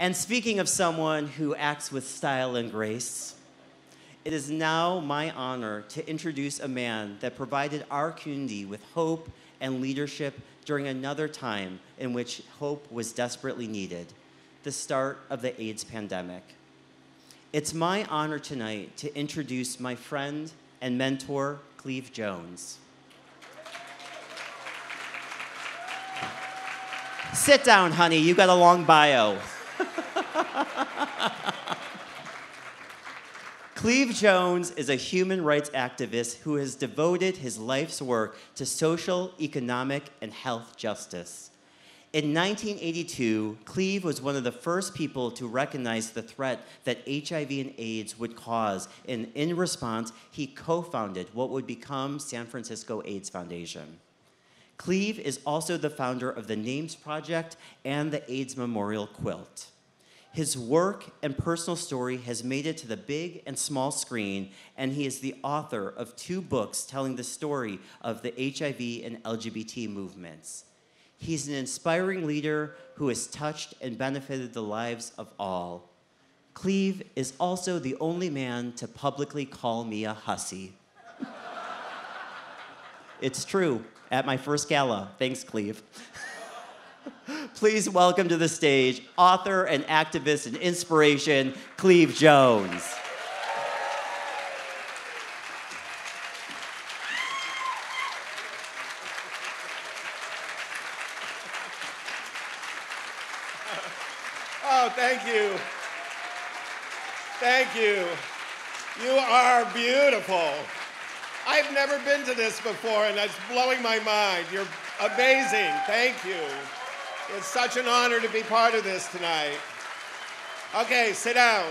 And speaking of someone who acts with style and grace, it is now my honor to introduce a man that provided our community with hope and leadership during another time in which hope was desperately needed the start of the AIDS pandemic. It's my honor tonight to introduce my friend and mentor, Cleve Jones. Sit down, honey. You got a long bio. Cleve Jones is a human rights activist who has devoted his life's work to social, economic, and health justice. In 1982, Cleve was one of the first people to recognize the threat that HIV and AIDS would cause, and in response, he co founded what would become San Francisco AIDS Foundation. Cleve is also the founder of the NAMES Project and the AIDS Memorial Quilt. His work and personal story has made it to the big and small screen, and he is the author of two books telling the story of the HIV and LGBT movements. He's an inspiring leader who has touched and benefited the lives of all. Cleve is also the only man to publicly call me a hussy. it's true, at my first gala. Thanks, Cleve. Please welcome to the stage author and activist and inspiration, Cleve Jones. Oh, thank you. Thank you. You are beautiful. I've never been to this before, and that's blowing my mind. You're amazing. Thank you. It's such an honor to be part of this tonight. Okay, sit down.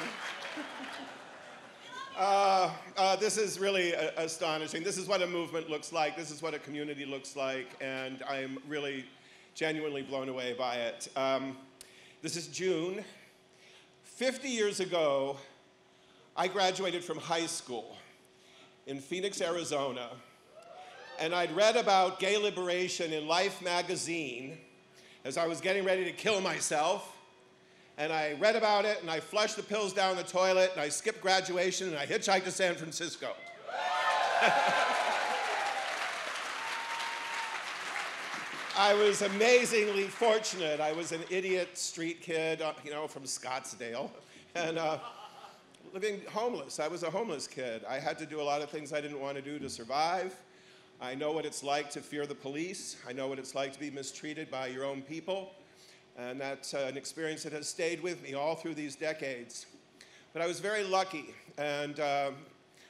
Uh, uh, this is really uh, astonishing. This is what a movement looks like. This is what a community looks like, and I'm really genuinely blown away by it. Um, this is June. 50 years ago, I graduated from high school in Phoenix, Arizona, and I'd read about gay liberation in Life magazine as I was getting ready to kill myself. And I read about it, and I flushed the pills down the toilet, and I skipped graduation, and I hitchhiked to San Francisco. I was amazingly fortunate. I was an idiot street kid, uh, you know, from Scottsdale, and uh, living homeless. I was a homeless kid. I had to do a lot of things I didn't want to do to survive. I know what it's like to fear the police. I know what it's like to be mistreated by your own people. And that's uh, an experience that has stayed with me all through these decades. But I was very lucky. And um,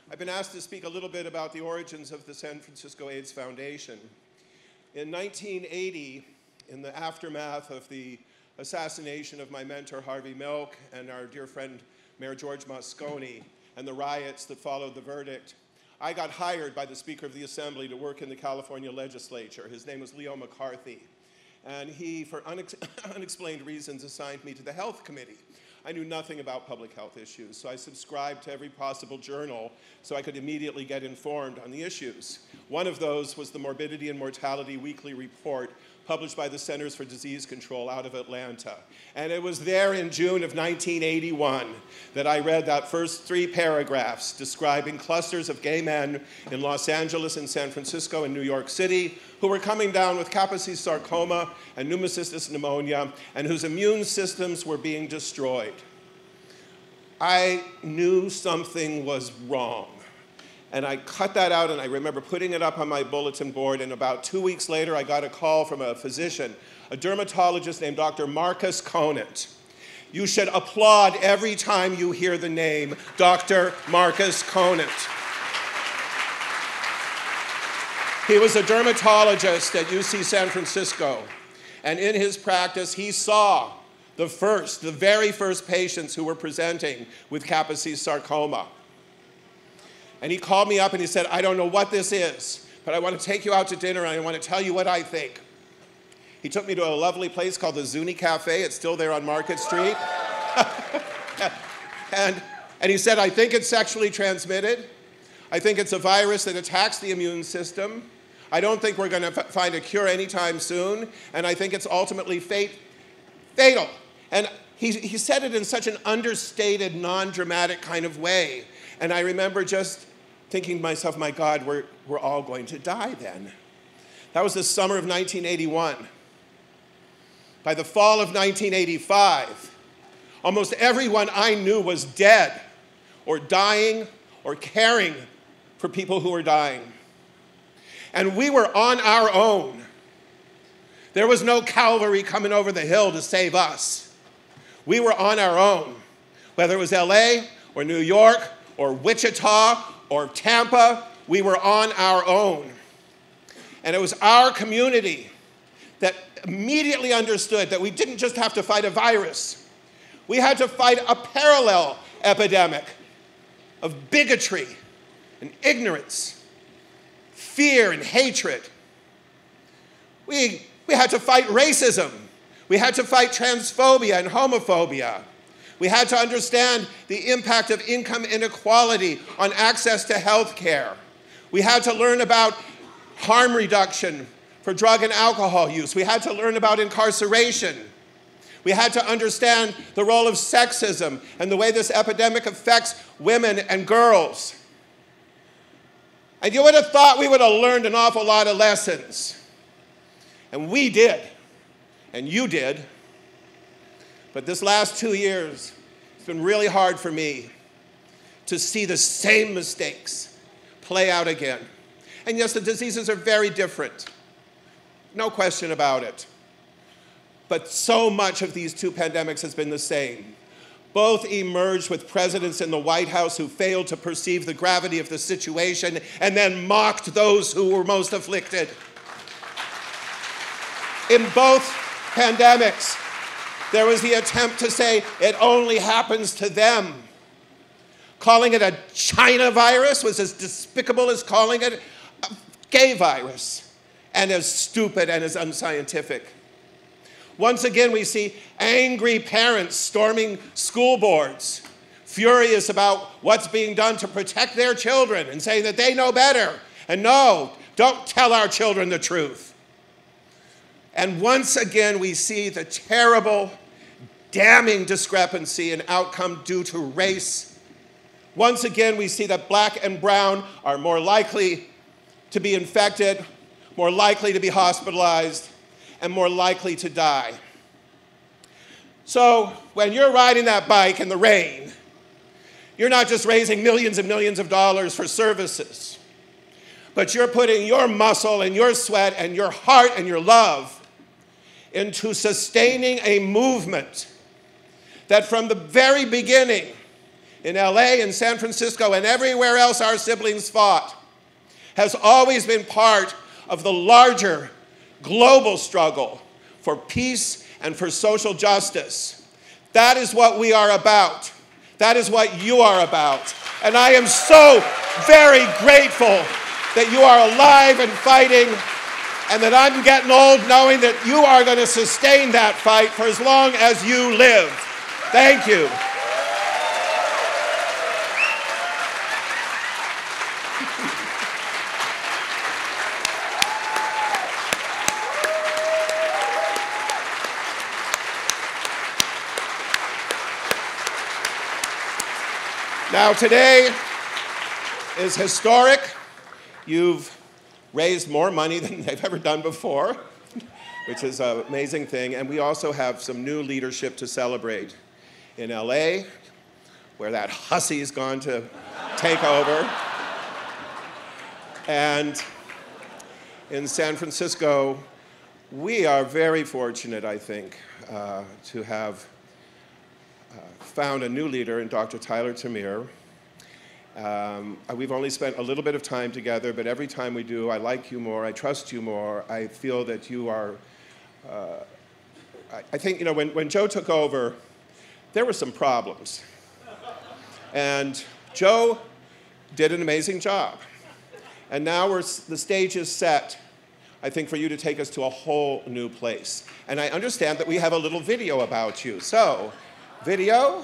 I've been asked to speak a little bit about the origins of the San Francisco AIDS Foundation. In 1980, in the aftermath of the assassination of my mentor Harvey Milk and our dear friend Mayor George Moscone and the riots that followed the verdict, I got hired by the Speaker of the Assembly to work in the California legislature. His name was Leo McCarthy. And he, for unex unexplained reasons, assigned me to the Health Committee. I knew nothing about public health issues, so I subscribed to every possible journal so I could immediately get informed on the issues. One of those was the Morbidity and Mortality Weekly Report published by the Centers for Disease Control out of Atlanta. And it was there in June of 1981 that I read that first three paragraphs describing clusters of gay men in Los Angeles and San Francisco and New York City who were coming down with Kaposi's sarcoma and pneumocystis pneumonia and whose immune systems were being destroyed. I knew something was wrong. And I cut that out and I remember putting it up on my bulletin board. And about two weeks later, I got a call from a physician, a dermatologist named Dr. Marcus Conant. You should applaud every time you hear the name Dr. Marcus Conant. He was a dermatologist at UC San Francisco. And in his practice, he saw the first, the very first patients who were presenting with Kaposi's sarcoma. And he called me up and he said, I don't know what this is, but I want to take you out to dinner and I want to tell you what I think. He took me to a lovely place called the Zuni Cafe. It's still there on Market Street. and, and he said, I think it's sexually transmitted. I think it's a virus that attacks the immune system. I don't think we're going to find a cure anytime soon. And I think it's ultimately fate, fatal. And he, he said it in such an understated, non dramatic kind of way. And I remember just thinking to myself, my God, we're, we're all going to die then. That was the summer of 1981. By the fall of 1985, almost everyone I knew was dead or dying or caring for people who were dying. And we were on our own. There was no cavalry coming over the hill to save us. We were on our own, whether it was LA or New York or Wichita or Tampa, we were on our own. And it was our community that immediately understood that we didn't just have to fight a virus, we had to fight a parallel epidemic of bigotry and ignorance, fear and hatred. We, we had to fight racism. We had to fight transphobia and homophobia. We had to understand the impact of income inequality on access to health care. We had to learn about harm reduction for drug and alcohol use. We had to learn about incarceration. We had to understand the role of sexism and the way this epidemic affects women and girls. And you would have thought we would have learned an awful lot of lessons. And we did. And you did. But this last two years, it's been really hard for me to see the same mistakes play out again. And yes, the diseases are very different. No question about it. But so much of these two pandemics has been the same. Both emerged with presidents in the White House who failed to perceive the gravity of the situation and then mocked those who were most afflicted. In both pandemics, there was the attempt to say it only happens to them. Calling it a China virus was as despicable as calling it a gay virus and as stupid and as unscientific. Once again, we see angry parents storming school boards, furious about what's being done to protect their children and saying that they know better. And no, don't tell our children the truth. And once again, we see the terrible, damning discrepancy in outcome due to race. Once again, we see that black and brown are more likely to be infected, more likely to be hospitalized, and more likely to die. So, when you're riding that bike in the rain, you're not just raising millions and millions of dollars for services, but you're putting your muscle and your sweat and your heart and your love into sustaining a movement that from the very beginning in LA and San Francisco and everywhere else our siblings fought has always been part of the larger global struggle for peace and for social justice. That is what we are about. That is what you are about. And I am so very grateful that you are alive and fighting and that I'm getting old knowing that you are going to sustain that fight for as long as you live. Thank you. Now, today is historic. You've raised more money than they've ever done before, which is an amazing thing. And we also have some new leadership to celebrate in LA, where that hussy's gone to take over. And in San Francisco, we are very fortunate, I think, uh, to have found a new leader in Dr. Tyler TerMeer. Um, we've only spent a little bit of time together, but every time we do, I like you more, I trust you more, I feel that you are. Uh, I, I, think, you know, when, when Joe took over, there were some problems. And Joe did an amazing job. And now we're, the stage is set, I think, for you to take us to a whole new place. And I understand that we have a little video about you. So, video.